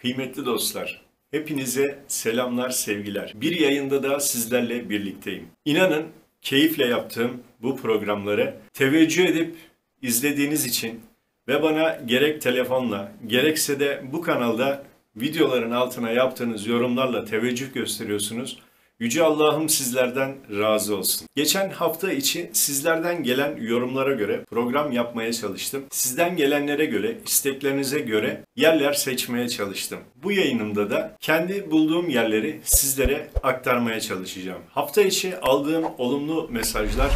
Kıymetli dostlar, hepinize selamlar, sevgiler. Bir yayında da sizlerle birlikteyim. İnanın keyifle yaptığım bu programları teveccüh edip izlediğiniz için ve bana gerek telefonla gerekse de bu kanalda videoların altına yaptığınız yorumlarla teveccüh gösteriyorsunuz. Yüce Allah'ım sizlerden razı olsun. Geçen hafta içi sizlerden gelen yorumlara göre program yapmaya çalıştım. Sizden gelenlere göre, isteklerinize göre yerler seçmeye çalıştım. Bu yayınımda da kendi bulduğum yerleri sizlere aktarmaya çalışacağım. Hafta içi aldığım olumlu mesajlar,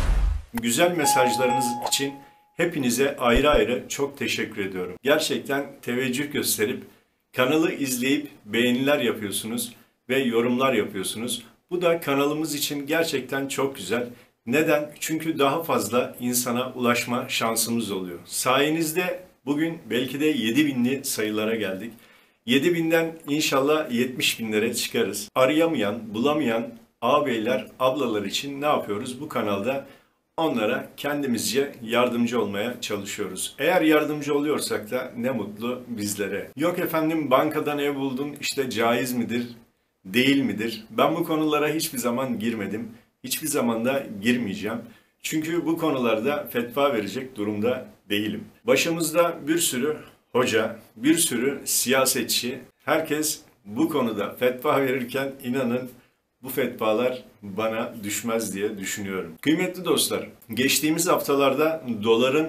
güzel mesajlarınız için hepinize ayrı ayrı çok teşekkür ediyorum. Gerçekten teveccüh gösterip kanalı izleyip beğeniler yapıyorsunuz ve yorumlar yapıyorsunuz. Bu da kanalımız için gerçekten çok güzel. Neden? Çünkü daha fazla insana ulaşma şansımız oluyor. Sayenizde bugün belki de 7000'li sayılara geldik. 7000'den inşallah 70 binlere çıkarız. Arayamayan, bulamayan ağabeyler, ablalar için ne yapıyoruz? Bu kanalda onlara kendimizce yardımcı olmaya çalışıyoruz. Eğer yardımcı oluyorsak da ne mutlu bizlere. Yok efendim bankadan ev buldun işte caiz midir, değil midir? Ben bu konulara hiçbir zaman girmedim. Hiçbir zaman da girmeyeceğim. Çünkü bu konularda fetva verecek durumda değilim. Başımızda bir sürü hoca, bir sürü siyasetçi, herkes bu konuda fetva verirken inanın bu fetvalar bana düşmez diye düşünüyorum. Kıymetli dostlar, geçtiğimiz haftalarda doların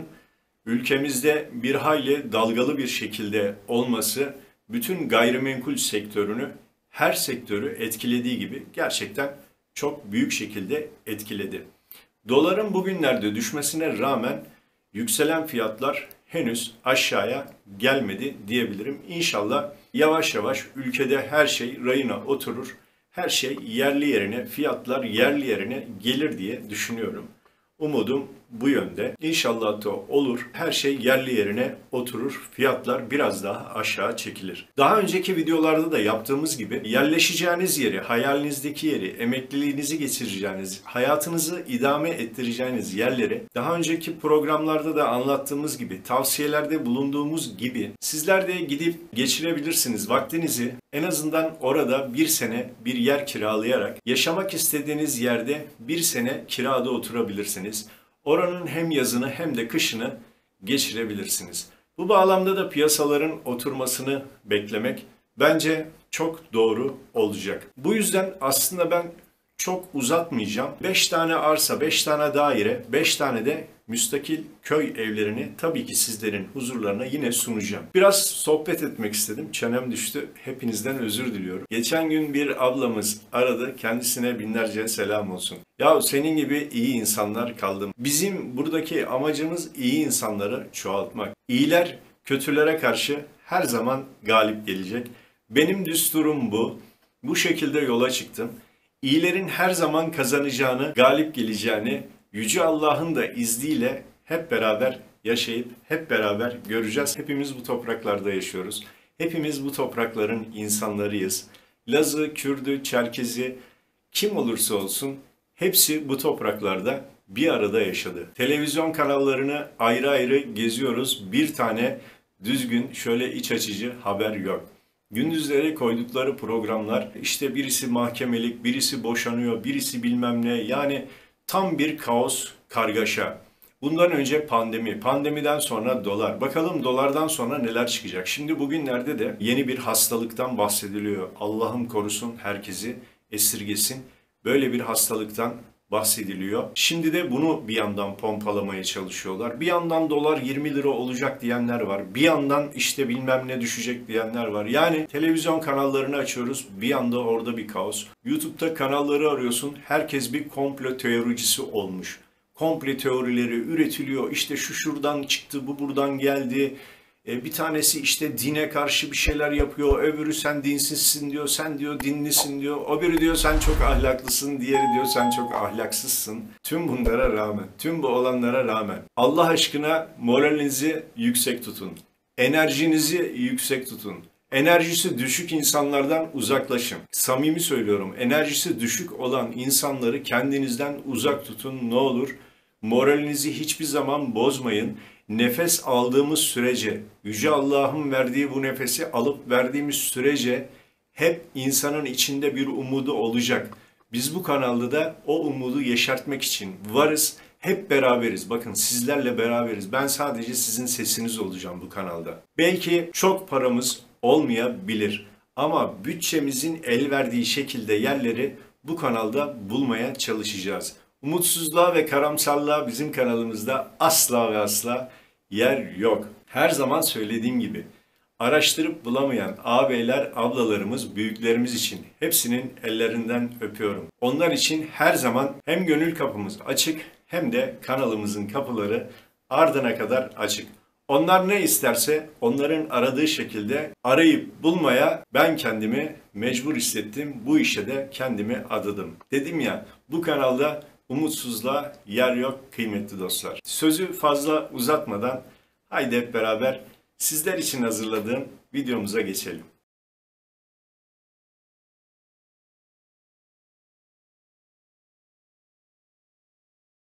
ülkemizde bir hayli dalgalı bir şekilde olması bütün gayrimenkul sektörünü her sektörü etkilediği gibi gerçekten çok büyük şekilde etkiledi. Doların bugünlerde düşmesine rağmen yükselen fiyatlar henüz aşağıya gelmedi diyebilirim. İnşallah yavaş yavaş ülkede her şey rayına oturur. Her şey yerli yerine, fiyatlar yerli yerine gelir diye düşünüyorum. Umudum bu yönde. İnşallah da olur. Her şey yerli yerine oturur. Fiyatlar biraz daha aşağı çekilir. Daha önceki videolarda da yaptığımız gibi yerleşeceğiniz yeri, hayalinizdeki yeri, emekliliğinizi geçireceğiniz, hayatınızı idame ettireceğiniz yerleri daha önceki programlarda da anlattığımız gibi, tavsiyelerde bulunduğumuz gibi sizler de gidip geçirebilirsiniz vaktinizi. En azından orada bir sene bir yer kiralayarak yaşamak istediğiniz yerde bir sene kirada oturabilirsiniz. Oranın hem yazını hem de kışını geçirebilirsiniz. Bu bağlamda da piyasaların oturmasını beklemek bence çok doğru olacak. Bu yüzden aslında ben çok uzatmayacağım. 5 tane arsa, 5 tane daire, 5 tane de müstakil köy evlerini tabii ki sizlerin huzurlarına yine sunacağım. Biraz sohbet etmek istedim. Çenem düştü. Hepinizden özür diliyorum. Geçen gün bir ablamız aradı. Kendisine binlerce selam olsun. Ya senin gibi iyi insanlar kaldım. Bizim buradaki amacımız iyi insanları çoğaltmak. İyiler kötülere karşı her zaman galip gelecek. Benim düsturum bu. Bu şekilde yola çıktım. İyilerin her zaman kazanacağını, galip geleceğini Yüce Allah'ın da izniyle hep beraber yaşayıp hep beraber göreceğiz. Hepimiz bu topraklarda yaşıyoruz. Hepimiz bu toprakların insanlarıyız. Lazı, Kürdü, Çerkezi kim olursa olsun hepsi bu topraklarda bir arada yaşadı. Televizyon kanallarını ayrı ayrı geziyoruz. Bir tane düzgün şöyle iç açıcı haber yok. Gündüzlere koydukları programlar işte birisi mahkemelik, birisi boşanıyor, birisi bilmem ne. Yani tam bir kaos, kargaşa. Bundan önce pandemi, pandemiden sonra dolar. Bakalım dolardan sonra neler çıkacak. Şimdi bugünlerde de yeni bir hastalıktan bahsediliyor. Allah'ım korusun herkesi esirgesin. Böyle bir hastalıktan bahsediliyor. Şimdi de bunu bir yandan pompalamaya çalışıyorlar. Bir yandan dolar 20 lira olacak diyenler var. Bir yandan işte bilmem ne düşecek diyenler var. Yani televizyon kanallarını açıyoruz. Bir anda orada bir kaos. YouTube'da kanalları arıyorsun. Herkes bir komplo teoricisi olmuş. Komple teorileri üretiliyor. İşte şu şuradan çıktı, bu buradan geldi e, bir tanesi işte dine karşı bir şeyler yapıyor. Öbürü sen dinsizsin diyor. Sen diyor dinlisin diyor. Öbürü diyor sen çok ahlaklısın. Diğeri diyor sen çok ahlaksızsın. Tüm bunlara rağmen, tüm bu olanlara rağmen Allah aşkına moralinizi yüksek tutun. Enerjinizi yüksek tutun. Enerjisi düşük insanlardan uzaklaşın. Samimi söylüyorum. Enerjisi düşük olan insanları kendinizden uzak tutun ne olur. Moralinizi hiçbir zaman bozmayın nefes aldığımız sürece, Yüce Allah'ın verdiği bu nefesi alıp verdiğimiz sürece hep insanın içinde bir umudu olacak. Biz bu kanalda da o umudu yeşertmek için varız. Hep beraberiz. Bakın sizlerle beraberiz. Ben sadece sizin sesiniz olacağım bu kanalda. Belki çok paramız olmayabilir. Ama bütçemizin el verdiği şekilde yerleri bu kanalda bulmaya çalışacağız. Umutsuzluğa ve karamsarlığa bizim kanalımızda asla ve asla yer yok. Her zaman söylediğim gibi araştırıp bulamayan ağabeyler, ablalarımız, büyüklerimiz için hepsinin ellerinden öpüyorum. Onlar için her zaman hem gönül kapımız açık hem de kanalımızın kapıları ardına kadar açık. Onlar ne isterse onların aradığı şekilde arayıp bulmaya ben kendimi mecbur hissettim. Bu işe de kendimi adadım. Dedim ya bu kanalda umutsuzluğa yer yok kıymetli dostlar. Sözü fazla uzatmadan haydi hep beraber sizler için hazırladığım videomuza geçelim.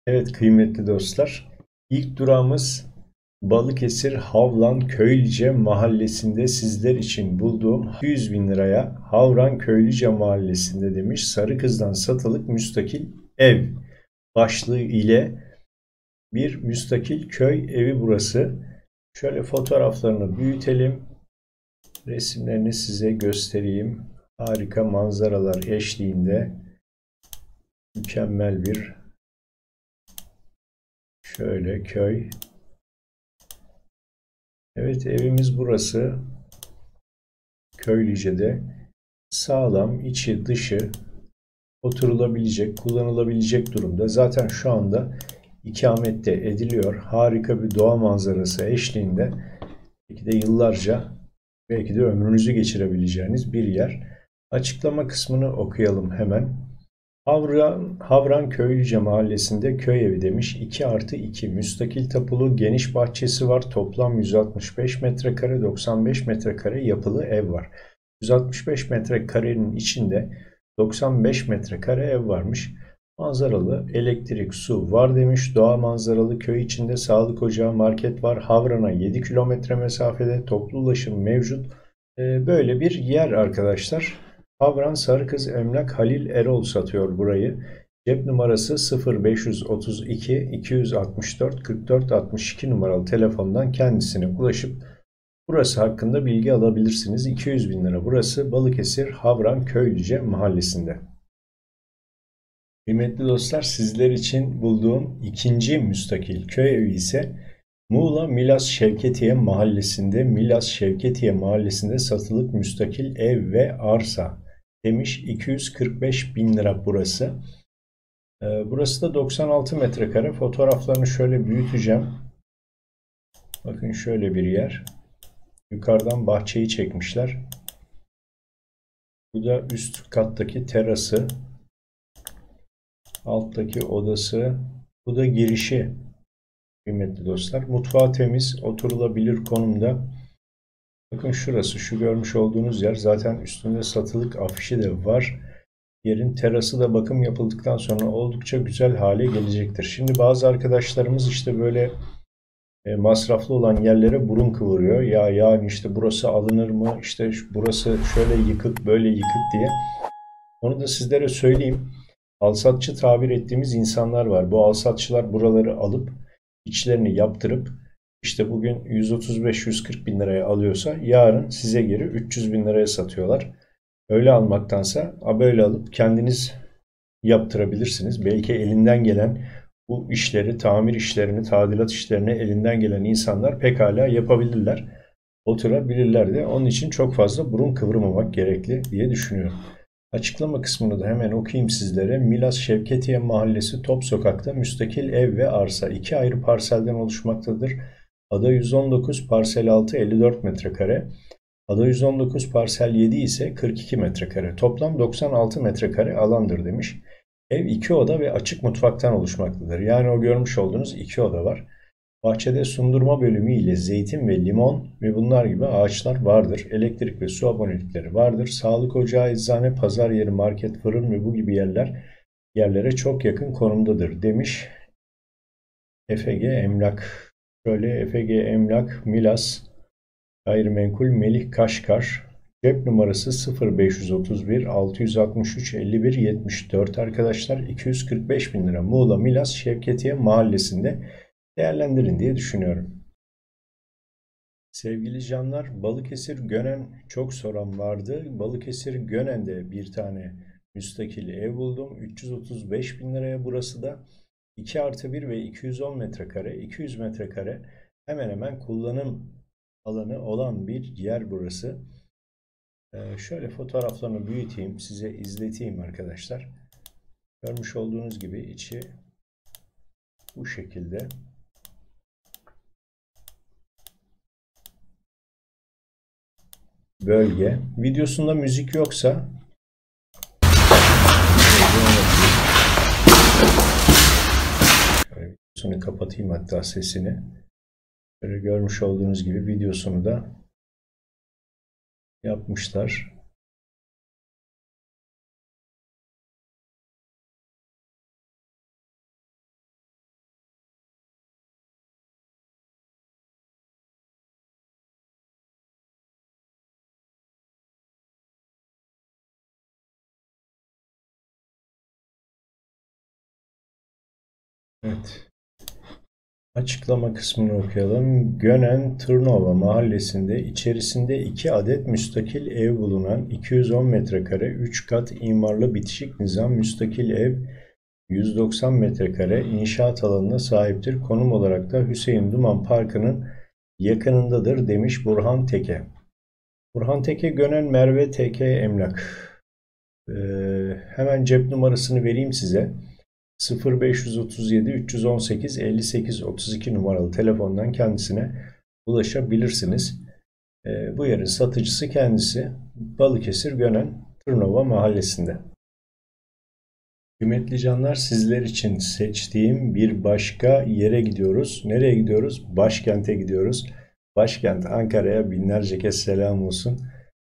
Evet kıymetli dostlar, ilk durağımız Balıkesir Havlan Köylüce mahallesinde sizler için bulduğum 100 bin liraya Havran Köylüce mahallesinde demiş Sarı Kız'dan satılık müstakil ev başlığı ile bir müstakil köy evi burası. Şöyle fotoğraflarını büyütelim. Resimlerini size göstereyim. Harika manzaralar eşliğinde mükemmel bir şöyle köy Evet evimiz burası. Köylüce'de sağlam içi dışı oturulabilecek, kullanılabilecek durumda. Zaten şu anda ikamette ediliyor. Harika bir doğa manzarası eşliğinde belki de yıllarca belki de ömrünüzü geçirebileceğiniz bir yer. Açıklama kısmını okuyalım hemen. Havran, Havran Köylüce mahallesinde köy evi demiş. 2 artı 2 müstakil tapulu geniş bahçesi var. Toplam 165 metrekare 95 metrekare yapılı ev var. 165 metrekarenin içinde 95 metrekare ev varmış. Manzaralı elektrik, su var demiş. Doğa manzaralı köy içinde sağlık ocağı, market var. Havran'a 7 kilometre mesafede toplu ulaşım mevcut. Ee, böyle bir yer arkadaşlar. Havran Sarıkız Emlak Halil Erol satıyor burayı. Cep numarası 0532 264 44 62 numaralı telefondan kendisine ulaşıp burası hakkında bilgi alabilirsiniz. 200 bin lira burası Balıkesir Havran Köylüce mahallesinde. Kıymetli dostlar sizler için bulduğum ikinci müstakil köy evi ise Muğla Milas Şevketiye mahallesinde Milas Şevketiye mahallesinde satılık müstakil ev ve arsa demiş 245 bin lira burası. Ee, burası da 96 metrekare. Fotoğraflarını şöyle büyüteceğim. Bakın şöyle bir yer. Yukarıdan bahçeyi çekmişler. Bu da üst kattaki terası. Alttaki odası. Bu da girişi. Kıymetli dostlar. Mutfağı temiz, oturulabilir konumda. Bakın şurası, şu görmüş olduğunuz yer zaten üstünde satılık afişi de var. Yerin terası da bakım yapıldıktan sonra oldukça güzel hale gelecektir. Şimdi bazı arkadaşlarımız işte böyle e, masraflı olan yerlere burun kıvırıyor. Ya yani işte burası alınır mı? İşte burası şöyle yıkık, böyle yıkık diye. Onu da sizlere söyleyeyim. Alsatçı tabir ettiğimiz insanlar var. Bu alsatçılar buraları alıp içlerini yaptırıp işte bugün 135-140 bin liraya alıyorsa yarın size geri 300 bin liraya satıyorlar. Öyle almaktansa böyle alıp kendiniz yaptırabilirsiniz. Belki elinden gelen bu işleri, tamir işlerini, tadilat işlerini elinden gelen insanlar pekala yapabilirler. Oturabilirler de. Onun için çok fazla burun kıvırmamak gerekli diye düşünüyorum. Açıklama kısmını da hemen okuyayım sizlere. Milas Şevketiye Mahallesi Top Sokak'ta müstakil ev ve arsa iki ayrı parselden oluşmaktadır. Ada 119 parsel 6 54 metrekare. Ada 119 parsel 7 ise 42 metrekare. Toplam 96 metrekare alandır demiş. Ev iki oda ve açık mutfaktan oluşmaktadır. Yani o görmüş olduğunuz iki oda var. Bahçede sundurma bölümü ile zeytin ve limon ve bunlar gibi ağaçlar vardır. Elektrik ve su abonelikleri vardır. Sağlık ocağı, eczane, pazar yeri, market, fırın ve bu gibi yerler yerlere çok yakın konumdadır demiş. FG Emlak Şöyle FG Emlak Milas Gayrimenkul Melih Kaşkar Cep numarası 0531 663 51 74 arkadaşlar 245 bin lira Muğla Milas Şevketiye mahallesinde değerlendirin diye düşünüyorum. Sevgili canlar Balıkesir Gönen çok soran vardı. Balıkesir Gönen'de bir tane müstakil ev buldum. 335 bin liraya burası da 2 artı 1 ve 210 metrekare 200 metrekare hemen hemen kullanım alanı olan bir yer burası. Ee, şöyle fotoğraflarını büyüteyim size izleteyim arkadaşlar. Görmüş olduğunuz gibi içi bu şekilde. Bölge. Videosunda müzik yoksa videosunu kapatayım hatta sesini. Böyle görmüş olduğunuz gibi videosunu da yapmışlar. Evet. Açıklama kısmını okuyalım. Gönen Tırnova mahallesinde içerisinde iki adet müstakil ev bulunan 210 metrekare 3 kat imarlı bitişik nizam müstakil ev 190 metrekare inşaat alanına sahiptir. Konum olarak da Hüseyin Duman Parkı'nın yakınındadır demiş Burhan Teke. Burhan Teke Gönen Merve Teke Emlak. Ee, hemen cep numarasını vereyim size. 0537 318 58 32 numaralı telefondan kendisine ulaşabilirsiniz. E, bu yerin satıcısı kendisi Balıkesir Gönen Tırnova mahallesinde. Kıymetli canlar sizler için seçtiğim bir başka yere gidiyoruz. Nereye gidiyoruz? Başkente gidiyoruz. Başkent Ankara'ya binlerce kez selam olsun.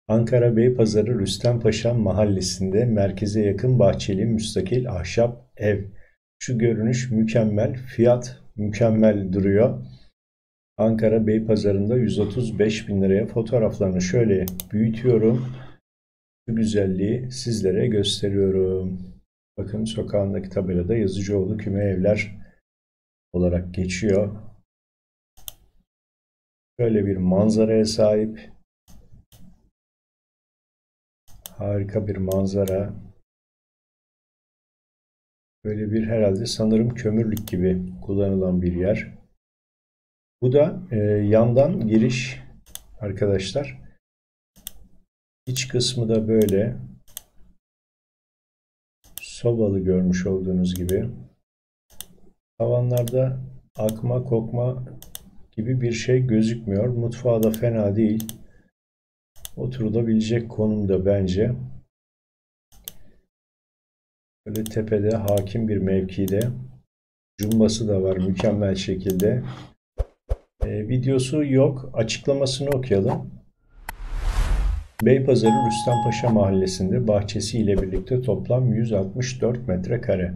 Ankara Beypazarı Rüstempaşa mahallesinde merkeze yakın bahçeli müstakil ahşap ev. Şu görünüş mükemmel, fiyat mükemmel duruyor. Ankara Beypazarı'nda 135 bin liraya fotoğraflarını şöyle büyütüyorum. Bu güzelliği sizlere gösteriyorum. Bakın sokağındaki tabelada Yazıcıoğlu Küme Evler olarak geçiyor. Böyle bir manzaraya sahip. Harika bir manzara. Böyle bir herhalde sanırım kömürlük gibi kullanılan bir yer. Bu da e, yandan giriş arkadaşlar. İç kısmı da böyle sobalı görmüş olduğunuz gibi. Tavanlarda akma kokma gibi bir şey gözükmüyor. Mutfağı da fena değil. Oturulabilecek konumda bence. Böyle tepede hakim bir mevkide. Cumbası da var mükemmel şekilde. E, videosu yok. Açıklamasını okuyalım. Beypazarı Rüstempaşa mahallesinde bahçesi ile birlikte toplam 164 metrekare.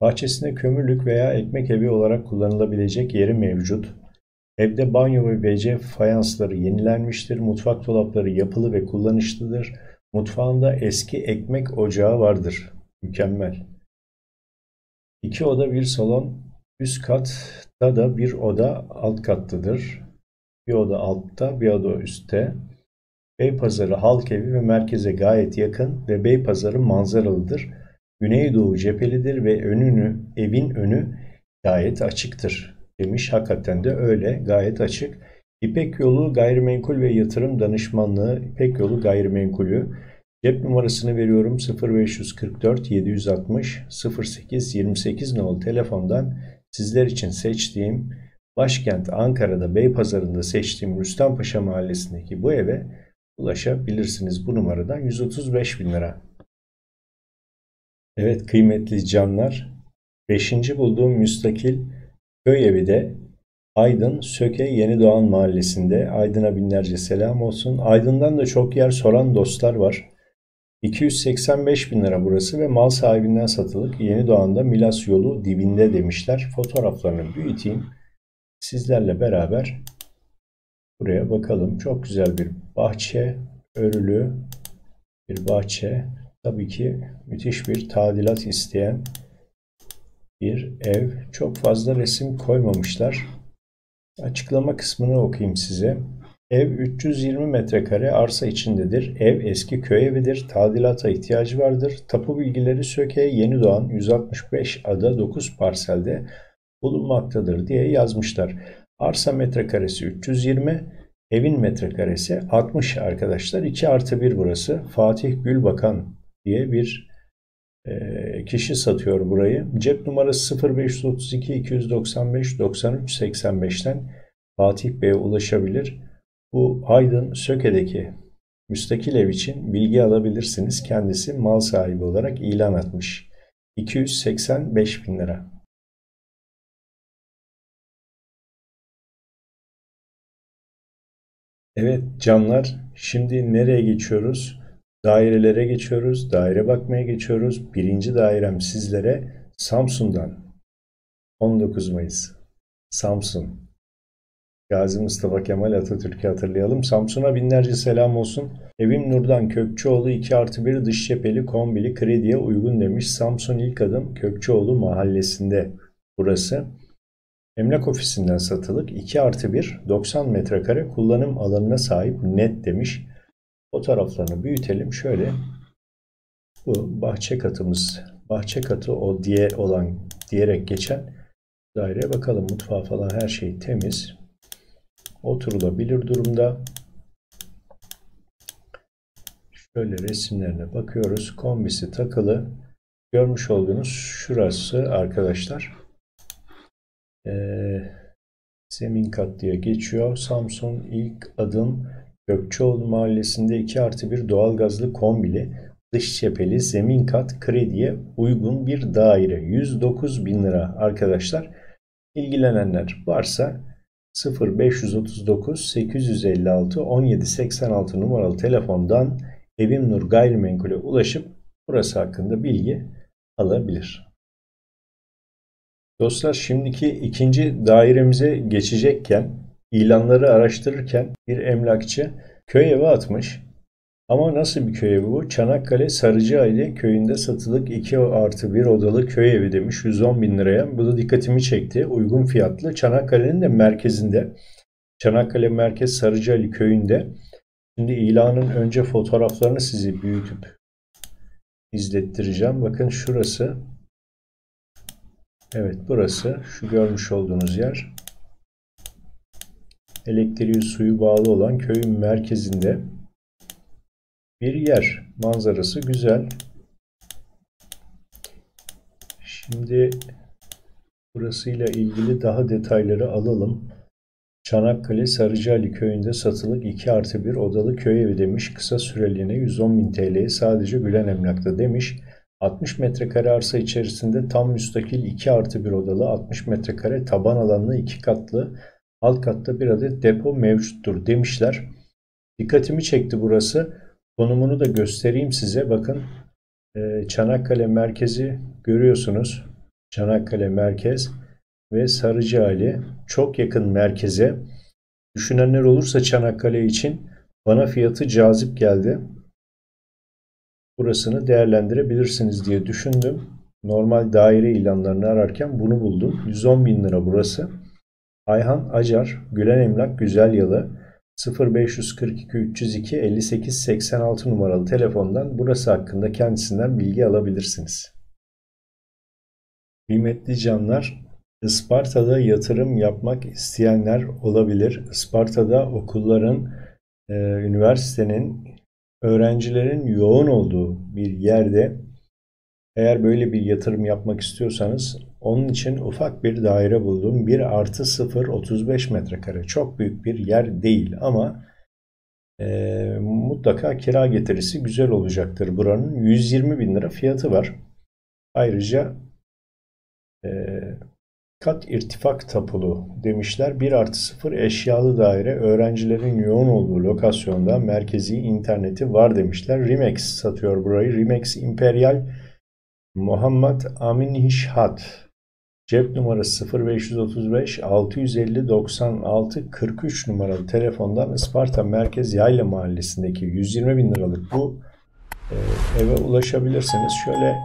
Bahçesinde kömürlük veya ekmek evi olarak kullanılabilecek yeri mevcut. Evde banyo ve WC fayansları yenilenmiştir. Mutfak dolapları yapılı ve kullanışlıdır. Mutfağında eski ekmek ocağı vardır. Mükemmel. İki oda bir salon. Üst katta da bir oda alt kattadır. Bir oda altta, bir oda üstte. Beypazarı halk evi ve merkeze gayet yakın ve Beypazarı manzaralıdır. Güneydoğu cephelidir ve önünü, evin önü gayet açıktır demiş. Hakikaten de öyle gayet açık. İpek Yolu Gayrimenkul ve Yatırım Danışmanlığı İpek Yolu Gayrimenkulü Cep numarasını veriyorum 0544 760 08 28 nol telefondan sizler için seçtiğim başkent Ankara'da Beypazarı'nda seçtiğim Rüstempaşa mahallesindeki bu eve ulaşabilirsiniz bu numaradan 135 bin lira. Evet kıymetli canlar 5. bulduğum müstakil köy evi de Aydın Söke Yeni Doğan Mahallesi'nde Aydın'a binlerce selam olsun. Aydın'dan da çok yer soran dostlar var. 285 bin lira burası ve mal sahibinden satılık Yeni Doğan'da Milas yolu dibinde demişler. Fotoğraflarını büyüteyim. sizlerle beraber buraya bakalım. Çok güzel bir bahçe, örülü bir bahçe. Tabii ki müthiş bir tadilat isteyen bir ev. Çok fazla resim koymamışlar. Açıklama kısmını okuyayım size. Ev 320 metrekare arsa içindedir. Ev eski köy evidir. Tadilata ihtiyacı vardır. Tapu bilgileri Söke Yeni Doğan 165 ada 9 parselde bulunmaktadır diye yazmışlar. Arsa metrekaresi 320, evin metrekaresi 60 arkadaşlar. 2 artı 1 burası. Fatih Gülbakan diye bir e, kişi satıyor burayı. Cep numarası 0532 295 93 85'ten Fatih Bey'e ulaşabilir. Bu Aydın Söke'deki müstakil ev için bilgi alabilirsiniz. Kendisi mal sahibi olarak ilan atmış. 285 bin lira. Evet canlar şimdi nereye geçiyoruz? Dairelere geçiyoruz. Daire bakmaya geçiyoruz. Birinci dairem sizlere Samsun'dan. 19 Mayıs. Samsun. Gazi Mustafa Kemal Atatürk'ü hatırlayalım. Samsun'a binlerce selam olsun. Evim Nurdan Kökçeoğlu 2 artı 1 dış cepheli kombili krediye uygun demiş. Samsun ilk adım Kökçeoğlu mahallesinde burası. Emlak ofisinden satılık 2 artı 1 90 metrekare kullanım alanına sahip net demiş. Fotoğraflarını büyütelim. Şöyle bu bahçe katımız bahçe katı o diye olan diyerek geçen daireye bakalım. Mutfağı falan her şey temiz. Oturulabilir durumda. Şöyle resimlerine bakıyoruz. Kombisi takılı. Görmüş olduğunuz şurası arkadaşlar. Ee, zemin kat diye geçiyor. Samsun ilk adım Gökçeoğlu mahallesinde 2 artı 1 doğalgazlı kombili dış cepheli zemin kat krediye uygun bir daire. 109 bin lira arkadaşlar. İlgilenenler varsa 0539 856 1786 numaralı telefondan Evim Nur Gayrimenkul'e ulaşıp burası hakkında bilgi alabilir. Dostlar şimdiki ikinci dairemize geçecekken ilanları araştırırken bir emlakçı köy evi atmış. Ama nasıl bir köy evi bu? Çanakkale Sarıcıaile köyünde satılık 2 artı 1 odalı köy evi demiş 110 bin liraya. Bu da dikkatimi çekti. Uygun fiyatlı. Çanakkale'nin de merkezinde. Çanakkale Merkez Sarıcıaile köyünde. Şimdi ilanın önce fotoğraflarını sizi büyütüp izlettireceğim. Bakın şurası. Evet burası. Şu görmüş olduğunuz yer. Elektriği suyu bağlı olan köyün merkezinde bir yer. Manzarası güzel. Şimdi burasıyla ilgili daha detayları alalım. Çanakkale Sarıcıali köyünde satılık 2 artı 1 odalı köy evi demiş. Kısa süreliğine 110 bin TL'ye sadece Gülen Emlak'ta demiş. 60 metrekare arsa içerisinde tam müstakil 2 artı 1 odalı 60 metrekare taban alanlı 2 katlı alt katta bir adet depo mevcuttur demişler. Dikkatimi çekti burası. Konumunu da göstereyim size. Bakın e, Çanakkale merkezi görüyorsunuz. Çanakkale merkez ve Sarıcıali çok yakın merkeze. Düşünenler olursa Çanakkale için bana fiyatı cazip geldi. Burasını değerlendirebilirsiniz diye düşündüm. Normal daire ilanlarını ararken bunu buldum. 110 bin lira burası. Ayhan Acar, Gülen Emlak Güzel Yalı 0542 302 58 86 numaralı telefondan burası hakkında kendisinden bilgi alabilirsiniz. Kıymetli canlar, Isparta'da yatırım yapmak isteyenler olabilir. Isparta'da okulların, e, üniversitenin, öğrencilerin yoğun olduğu bir yerde eğer böyle bir yatırım yapmak istiyorsanız onun için ufak bir daire buldum. 1 artı 0 35 metrekare. Çok büyük bir yer değil ama e, mutlaka kira getirisi güzel olacaktır. Buranın 120 bin lira fiyatı var. Ayrıca e, kat irtifak tapulu demişler. 1 artı 0 eşyalı daire öğrencilerin yoğun olduğu lokasyonda merkezi interneti var demişler. Rimex satıyor burayı. Rimex Imperial Muhammed Amin Hişhat Cep numarası 0535 650 96 43 numaralı telefondan Isparta Merkez Yayla Mahallesi'ndeki 120 bin liralık bu e, eve ulaşabilirsiniz. Şöyle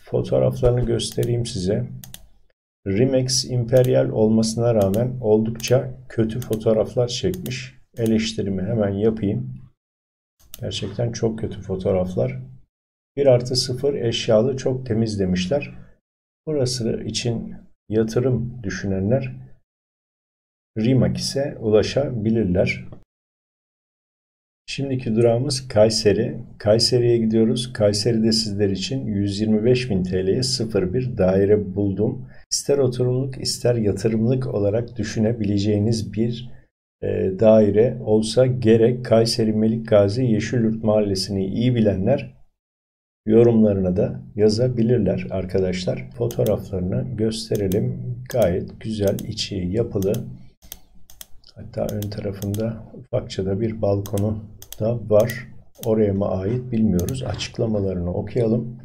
fotoğraflarını göstereyim size. Rimex Imperial olmasına rağmen oldukça kötü fotoğraflar çekmiş. Eleştirimi hemen yapayım. Gerçekten çok kötü fotoğraflar. 1 artı 0 eşyalı çok temiz demişler. Burası için yatırım düşünenler Rimakis'e ulaşabilirler. Şimdiki durağımız Kayseri. Kayseri'ye gidiyoruz. Kayseri'de sizler için 125.000 TL'ye 01 daire buldum. İster oturumluk ister yatırımlık olarak düşünebileceğiniz bir e, daire olsa gerek Kayseri Melik Gazi Yeşilyurt Mahallesi'ni iyi bilenler yorumlarına da yazabilirler arkadaşlar. Fotoğraflarını gösterelim. Gayet güzel içi yapılı. Hatta ön tarafında ufakça da bir balkonu da var. Oraya mı ait bilmiyoruz. Açıklamalarını okuyalım.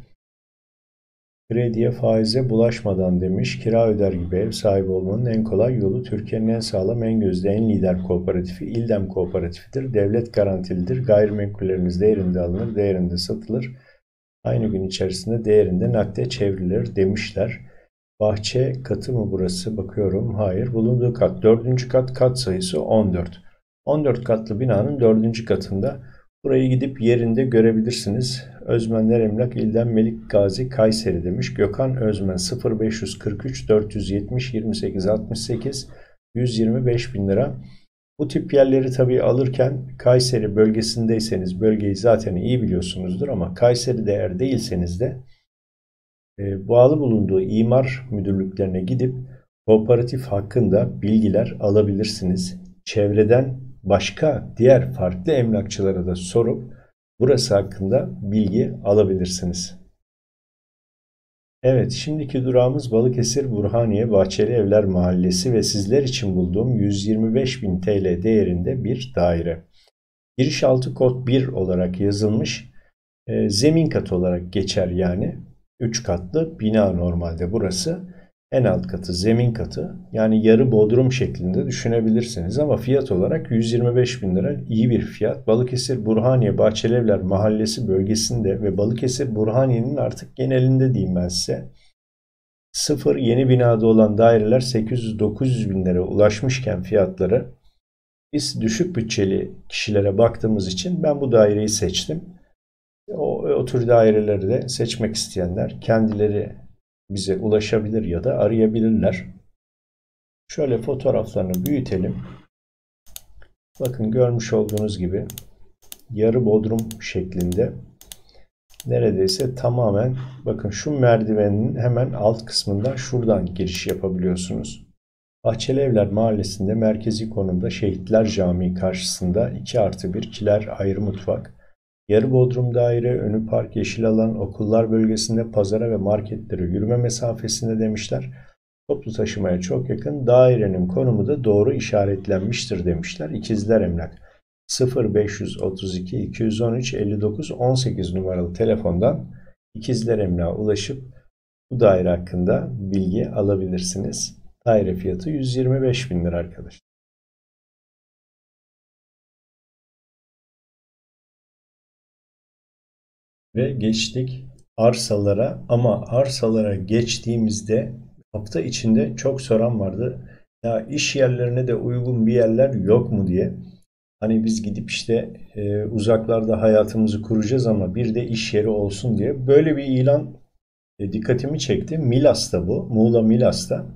Krediye faize bulaşmadan demiş. Kira öder gibi ev sahibi olmanın en kolay yolu Türkiye'nin en sağlam, en gözde, en lider kooperatifi İldem Kooperatifidir. Devlet garantilidir. Gayrimenkulleriniz değerinde alınır, değerinde satılır. Aynı gün içerisinde değerinde nakde çevrilir demişler. Bahçe katı mı burası? Bakıyorum. Hayır. Bulunduğu kat. Dördüncü kat kat sayısı 14. 14 katlı binanın dördüncü katında. Burayı gidip yerinde görebilirsiniz. Özmenler Emlak İlden Melik Gazi Kayseri demiş. Gökhan Özmen 0543 470 28 68 125 bin lira. Bu tip yerleri tabii alırken Kayseri bölgesindeyseniz bölgeyi zaten iyi biliyorsunuzdur ama Kayseri'de eğer değilseniz de e, bağlı bulunduğu imar müdürlüklerine gidip kooperatif hakkında bilgiler alabilirsiniz. Çevreden başka diğer farklı emlakçılara da sorup burası hakkında bilgi alabilirsiniz. Evet, şimdiki durağımız Balıkesir Burhaniye Bahçeli Evler Mahallesi ve sizler için bulduğum 125.000 TL değerinde bir daire. Giriş altı kod 1 olarak yazılmış, e, zemin kat olarak geçer yani. 3 katlı bina normalde burası. En alt katı zemin katı yani yarı bodrum şeklinde düşünebilirsiniz ama fiyat olarak 125 bin lira iyi bir fiyat. Balıkesir Burhaniye Bahçelievler Mahallesi bölgesinde ve Balıkesir Burhaniye'nin artık genelinde diyeyim ben size. Sıfır yeni binada olan daireler 800-900 bin lira ulaşmışken fiyatları biz düşük bütçeli kişilere baktığımız için ben bu daireyi seçtim. O, o tür daireleri de seçmek isteyenler kendileri bize ulaşabilir ya da arayabilirler. Şöyle fotoğraflarını büyütelim. Bakın görmüş olduğunuz gibi yarı bodrum şeklinde neredeyse tamamen bakın şu merdivenin hemen alt kısmından şuradan giriş yapabiliyorsunuz. Bahçeli Evler Mahallesi'nde merkezi konumda Şehitler Camii karşısında 2 artı 1 kiler ayrı mutfak, Yarı bodrum daire, önü park, yeşil alan, okullar bölgesinde pazara ve marketlere yürüme mesafesinde demişler. Toplu taşımaya çok yakın. Dairenin konumu da doğru işaretlenmiştir demişler. İkizler Emlak 0532 213 59 18 numaralı telefondan İkizler Emlak'a ulaşıp bu daire hakkında bilgi alabilirsiniz. Daire fiyatı 125 bin lira arkadaşlar. Ve geçtik arsalara ama arsalara geçtiğimizde hafta içinde çok soran vardı. Ya iş yerlerine de uygun bir yerler yok mu diye. Hani biz gidip işte e, uzaklarda hayatımızı kuracağız ama bir de iş yeri olsun diye. Böyle bir ilan e, dikkatimi çekti. Milas'ta bu. Muğla Milas'ta.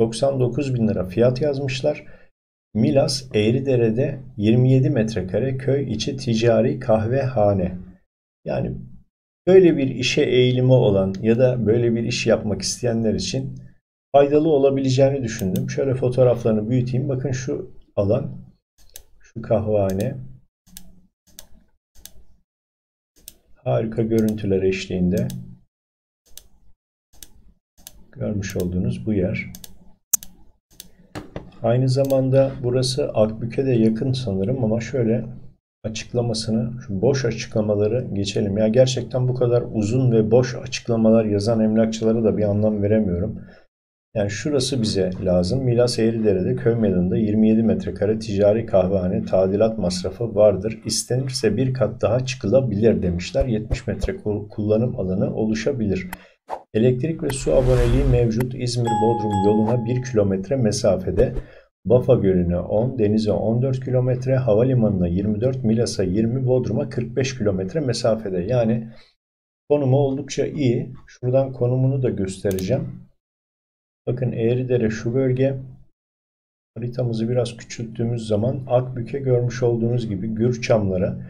99 bin lira fiyat yazmışlar. Milas Eğridere'de 27 metrekare köy içi ticari kahvehane. Yani böyle bir işe eğilimi olan ya da böyle bir iş yapmak isteyenler için faydalı olabileceğini düşündüm. Şöyle fotoğraflarını büyüteyim. Bakın şu alan, şu kahvehane. Harika görüntüler eşliğinde görmüş olduğunuz bu yer. Aynı zamanda burası Akbük'e de yakın sanırım ama şöyle açıklamasını, şu boş açıklamaları geçelim. Ya gerçekten bu kadar uzun ve boş açıklamalar yazan emlakçılara da bir anlam veremiyorum. Yani şurası bize lazım. Milas Eğridere'de köy meydanında 27 metrekare ticari kahvehane tadilat masrafı vardır. İstenirse bir kat daha çıkılabilir demişler. 70 metre kullanım alanı oluşabilir. Elektrik ve su aboneliği mevcut İzmir-Bodrum yoluna 1 kilometre mesafede. Bafa Gölü'ne 10, denize 14 kilometre, havalimanına 24, Milas'a 20, Bodrum'a 45 kilometre mesafede. Yani konumu oldukça iyi. Şuradan konumunu da göstereceğim. Bakın Eğridere şu bölge. Haritamızı biraz küçülttüğümüz zaman Akbük'e görmüş olduğunuz gibi Gürçamlara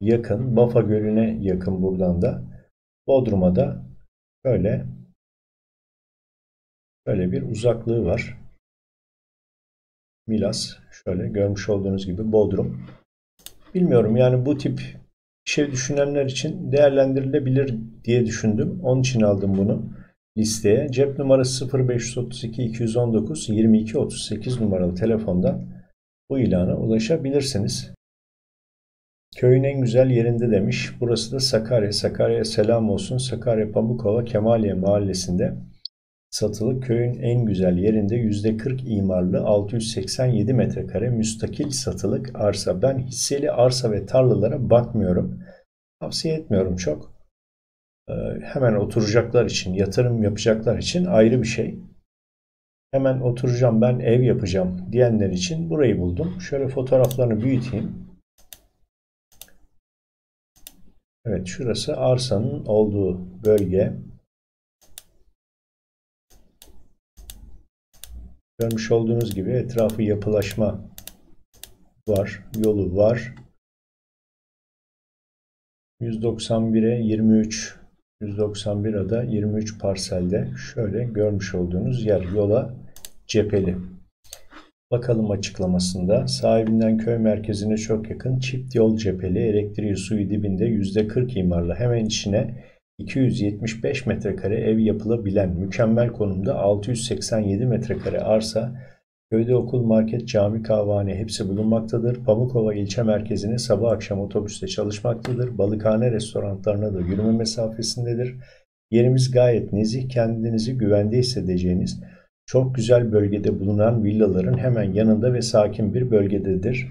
yakın, Bafa Gölü'ne yakın buradan da. Bodrum'a da böyle böyle bir uzaklığı var. Milas şöyle görmüş olduğunuz gibi Bodrum. Bilmiyorum yani bu tip şey düşünenler için değerlendirilebilir diye düşündüm. Onun için aldım bunu listeye. Cep numarası 0532 219 22 38 numaralı telefondan bu ilana ulaşabilirsiniz. Köyün en güzel yerinde demiş. Burası da Sakarya. Sakarya'ya selam olsun. Sakarya Pamukova Kemaliye mahallesinde satılık köyün en güzel yerinde %40 imarlı 687 metrekare müstakil satılık arsa. Ben hisseli arsa ve tarlalara bakmıyorum. Tavsiye etmiyorum çok. Ee, hemen oturacaklar için, yatırım yapacaklar için ayrı bir şey. Hemen oturacağım ben ev yapacağım diyenler için burayı buldum. Şöyle fotoğraflarını büyüteyim. Evet şurası arsanın olduğu bölge. Görmüş olduğunuz gibi etrafı yapılaşma var, yolu var. 191'e 23 191 ada 23 parselde şöyle görmüş olduğunuz yer yola cepheli. Bakalım açıklamasında sahibinden köy merkezine çok yakın çift yol cepheli elektriği suyu dibinde %40 imarlı hemen içine 275 metrekare ev yapılabilen mükemmel konumda 687 metrekare arsa Köyde okul, market, cami, kahvehane hepsi bulunmaktadır. Pamukova ilçe merkezine sabah akşam otobüste çalışmaktadır. Balıkhane restoranlarına da yürüme mesafesindedir. Yerimiz gayet nezih, kendinizi güvende hissedeceğiniz çok güzel bölgede bulunan villaların hemen yanında ve sakin bir bölgededir.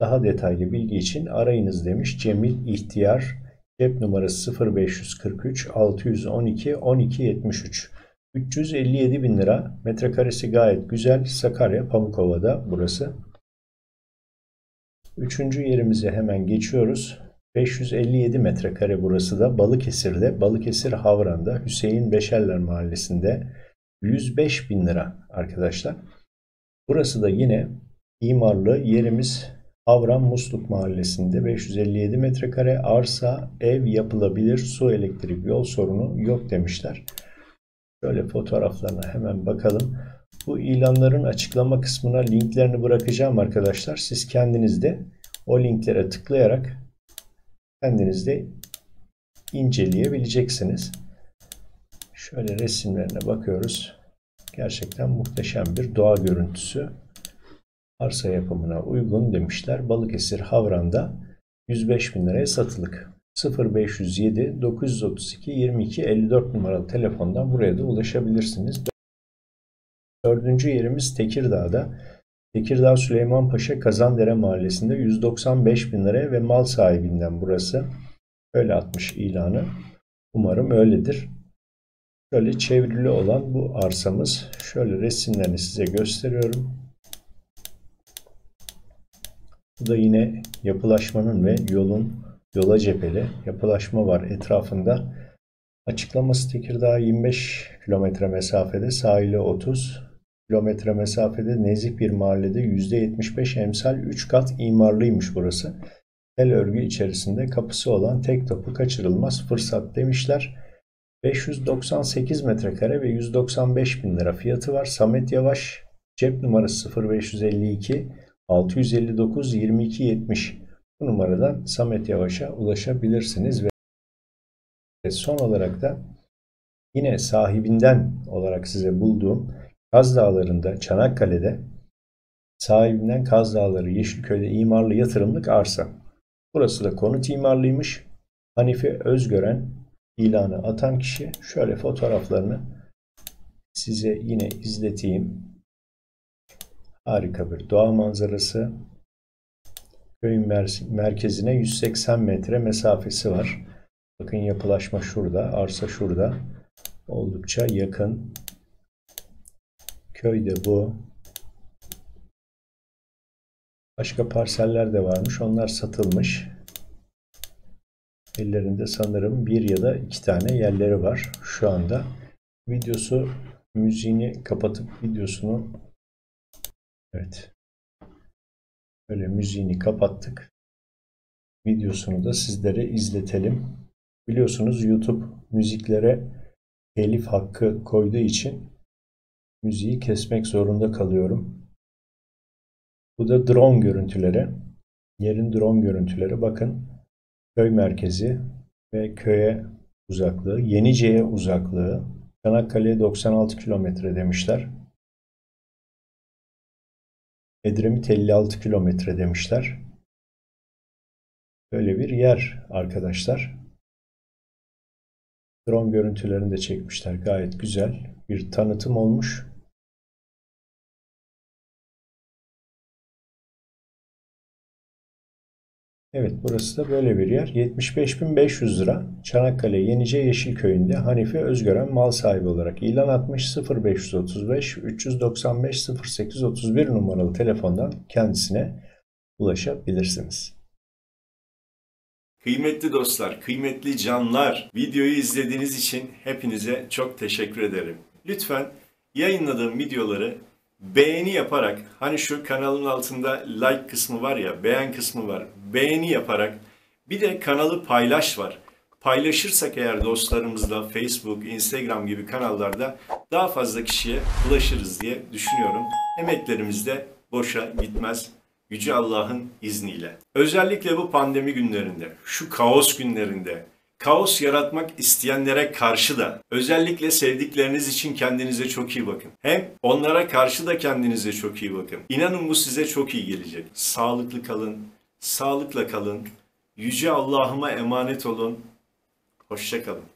Daha detaylı bilgi için arayınız demiş Cemil İhtiyar. Cep numarası 0543 612 1273. 357 bin lira. Metrekaresi gayet güzel. Sakarya Pamukova'da burası. Üçüncü yerimize hemen geçiyoruz. 557 metrekare burası da Balıkesir'de, Balıkesir Havran'da, Hüseyin Beşerler Mahallesi'nde 105 bin lira arkadaşlar. Burası da yine imarlı yerimiz Havran Musluk Mahallesi'nde 557 metrekare arsa, ev yapılabilir, su, elektrik, yol sorunu yok demişler. Şöyle fotoğraflarına hemen bakalım. Bu ilanların açıklama kısmına linklerini bırakacağım arkadaşlar. Siz kendiniz de o linklere tıklayarak kendiniz de inceleyebileceksiniz. Şöyle resimlerine bakıyoruz. Gerçekten muhteşem bir doğa görüntüsü. Arsa yapımına uygun demişler. Balıkesir Havran'da 105 bin liraya satılık. 0507 932 22 54 numaralı telefondan buraya da ulaşabilirsiniz. Dördüncü yerimiz Tekirdağ'da. Tekirdağ Süleymanpaşa Kazandere Mahallesi'nde 195 bin liraya ve mal sahibinden burası. Öyle atmış ilanı. Umarım öyledir. Şöyle çevrili olan bu arsamız. Şöyle resimlerini size gösteriyorum. Bu da yine yapılaşmanın ve yolun yola cepheli yapılaşma var etrafında. Açıklaması Tekirdağ 25 kilometre mesafede, sahile 30 kilometre mesafede nezih bir mahallede %75 emsal 3 kat imarlıymış burası. Tel örgü içerisinde kapısı olan tek topu kaçırılmaz fırsat demişler. 598 metrekare ve 195 bin lira fiyatı var. Samet Yavaş cep numarası 0552 659 22 70 bu numaradan Samet Yavaş'a ulaşabilirsiniz ve son olarak da yine sahibinden olarak size bulduğum Kaz Dağları'nda Çanakkale'de sahibinden Kaz Dağları Yeşilköy'de imarlı yatırımlık arsa. Burası da konut imarlıymış. Hanife Özgören ilanı atan kişi şöyle fotoğraflarını size yine izleteyim. Harika bir doğa manzarası. Köyün merkezine 180 metre mesafesi var. Bakın yapılaşma şurada, arsa şurada. Oldukça yakın. Köy de bu. Başka parseller de varmış. Onlar satılmış. Ellerinde sanırım bir ya da iki tane yerleri var şu anda. Videosu müziğini kapatıp videosunu evet böyle müziğini kapattık. Videosunu da sizlere izletelim. Biliyorsunuz YouTube müziklere telif hakkı koyduğu için müziği kesmek zorunda kalıyorum. Bu da drone görüntüleri. Yerin drone görüntüleri. Bakın köy merkezi ve köye uzaklığı, Yenice'ye uzaklığı, Çanakkale'ye 96 kilometre demişler. Edremit 56 kilometre demişler. Böyle bir yer arkadaşlar. Drone görüntülerini de çekmişler. Gayet güzel bir tanıtım olmuş. Evet burası da böyle bir yer. 75.500 lira Çanakkale Yenice Yeşilköy'ünde Hanife Özgören mal sahibi olarak ilan atmış 0535 395 0831 numaralı telefondan kendisine ulaşabilirsiniz. Kıymetli dostlar, kıymetli canlar, videoyu izlediğiniz için hepinize çok teşekkür ederim. Lütfen yayınladığım videoları beğeni yaparak hani şu kanalın altında like kısmı var ya beğen kısmı var beğeni yaparak bir de kanalı paylaş var. Paylaşırsak eğer dostlarımızla Facebook, Instagram gibi kanallarda daha fazla kişiye ulaşırız diye düşünüyorum. Emeklerimiz de boşa gitmez. Yüce Allah'ın izniyle. Özellikle bu pandemi günlerinde, şu kaos günlerinde, Kaos yaratmak isteyenlere karşı da özellikle sevdikleriniz için kendinize çok iyi bakın. Hem onlara karşı da kendinize çok iyi bakın. İnanın bu size çok iyi gelecek. Sağlıklı kalın, sağlıkla kalın. Yüce Allah'ıma emanet olun. Hoşça kalın.